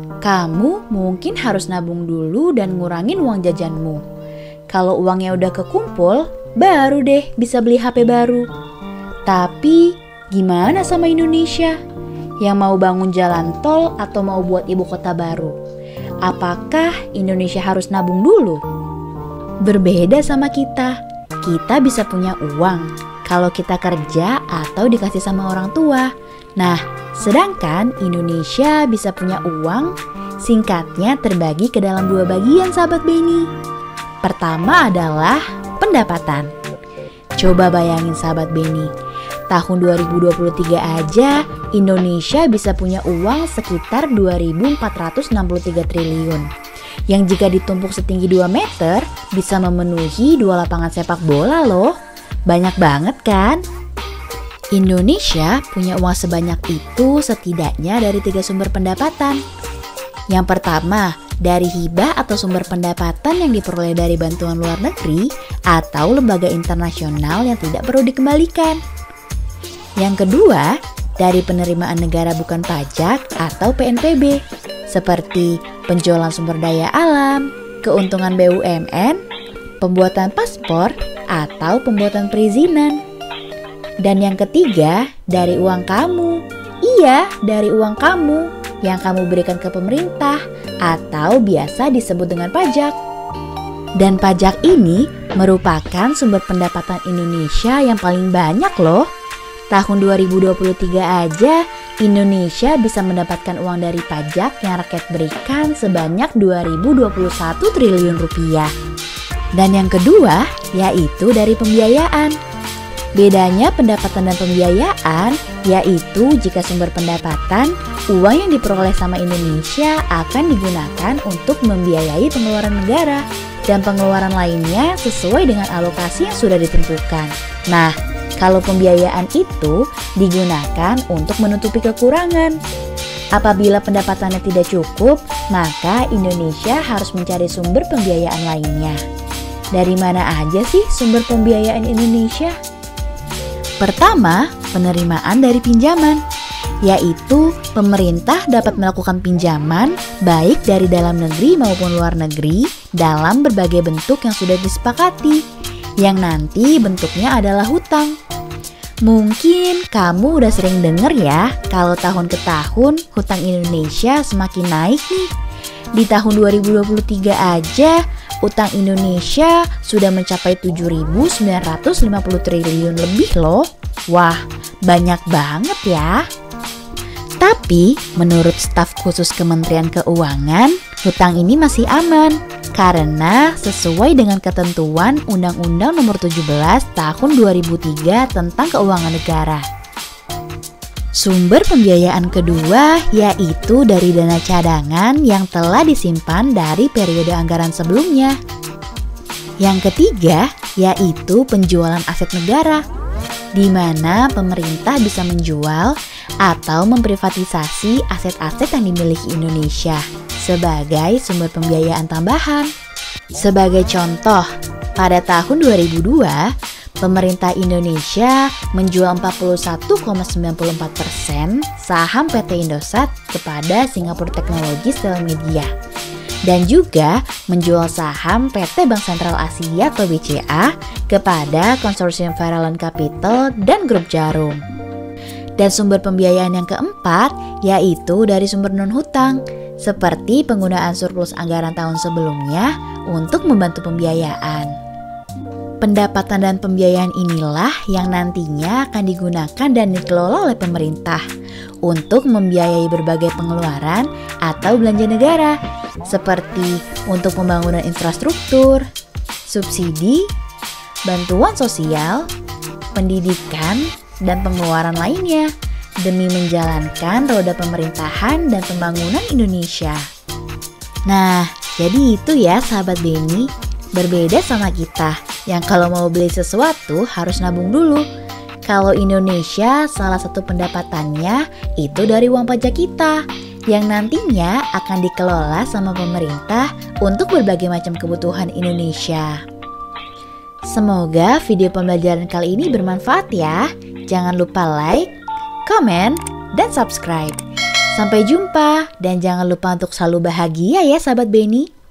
Kamu mungkin harus nabung dulu dan ngurangin uang jajanmu. Kalau uangnya udah kekumpul, baru deh bisa beli HP baru. Tapi gimana sama Indonesia? Yang mau bangun jalan tol atau mau buat ibu kota baru? Apakah Indonesia harus nabung dulu? Berbeda sama kita, kita bisa punya uang kalau kita kerja atau dikasih sama orang tua. Nah, sedangkan Indonesia bisa punya uang, singkatnya terbagi ke dalam dua bagian sahabat Beni. Pertama adalah pendapatan. Coba bayangin sahabat Beni, tahun 2023 aja Indonesia bisa punya uang sekitar 2.463 triliun. Yang jika ditumpuk setinggi 2 meter bisa memenuhi dua lapangan sepak bola loh. Banyak banget kan? Indonesia punya uang sebanyak itu setidaknya dari tiga sumber pendapatan. Yang pertama, dari hibah atau sumber pendapatan yang diperoleh dari bantuan luar negeri atau lembaga internasional yang tidak perlu dikembalikan. Yang kedua, dari penerimaan negara bukan pajak atau PNPB, seperti penjualan sumber daya alam, keuntungan BUMN, pembuatan paspor, atau pembuatan perizinan. Dan yang ketiga, dari uang kamu. Iya, dari uang kamu yang kamu berikan ke pemerintah atau biasa disebut dengan pajak. Dan pajak ini merupakan sumber pendapatan Indonesia yang paling banyak loh. Tahun 2023 aja Indonesia bisa mendapatkan uang dari pajak yang rakyat berikan sebanyak 2021 triliun rupiah. Dan yang kedua yaitu dari pembiayaan. Bedanya pendapatan dan pembiayaan yaitu jika sumber pendapatan, uang yang diperoleh sama Indonesia akan digunakan untuk membiayai pengeluaran negara dan pengeluaran lainnya sesuai dengan alokasi yang sudah ditentukan. Nah, kalau pembiayaan itu digunakan untuk menutupi kekurangan. Apabila pendapatannya tidak cukup, maka Indonesia harus mencari sumber pembiayaan lainnya. Dari mana aja sih sumber pembiayaan Indonesia? Pertama, penerimaan dari pinjaman, yaitu pemerintah dapat melakukan pinjaman baik dari dalam negeri maupun luar negeri dalam berbagai bentuk yang sudah disepakati, yang nanti bentuknya adalah hutang. Mungkin kamu udah sering dengar ya kalau tahun ke tahun hutang Indonesia semakin naik nih. Di tahun 2023 aja utang Indonesia sudah mencapai 7.950 triliun lebih loh. Wah, banyak banget ya. Tapi menurut staf khusus Kementerian Keuangan, hutang ini masih aman karena sesuai dengan ketentuan Undang-Undang Nomor 17 Tahun 2003 tentang Keuangan Negara. Sumber pembiayaan kedua yaitu dari dana cadangan yang telah disimpan dari periode anggaran sebelumnya. Yang ketiga yaitu penjualan aset negara, di mana pemerintah bisa menjual atau memprivatisasi aset-aset yang dimiliki Indonesia sebagai sumber pembiayaan tambahan. Sebagai contoh, pada tahun 2002, pemerintah Indonesia menjual 41,94% persen saham PT Indosat kepada Singapura Technology Stel Media dan juga menjual saham PT Bank Sentral Asia atau BCA kepada konsorsium Farallon Capital dan Grup Jarum. Dan sumber pembiayaan yang keempat yaitu dari sumber non-hutang, seperti penggunaan surplus anggaran tahun sebelumnya untuk membantu pembiayaan. Pendapatan dan pembiayaan inilah yang nantinya akan digunakan dan dikelola oleh pemerintah untuk membiayai berbagai pengeluaran atau belanja negara, seperti untuk pembangunan infrastruktur, subsidi, bantuan sosial, pendidikan, dan pengeluaran lainnya demi menjalankan roda pemerintahan dan pembangunan Indonesia. Nah, jadi itu ya sahabat Beni, berbeda sama kita yang kalau mau beli sesuatu harus nabung dulu. Kalau Indonesia salah satu pendapatannya itu dari uang pajak kita yang nantinya akan dikelola sama pemerintah untuk berbagai macam kebutuhan Indonesia. Semoga video pembelajaran kali ini bermanfaat ya. Jangan lupa like, comment, dan subscribe. Sampai jumpa dan jangan lupa untuk selalu bahagia ya sahabat Beni.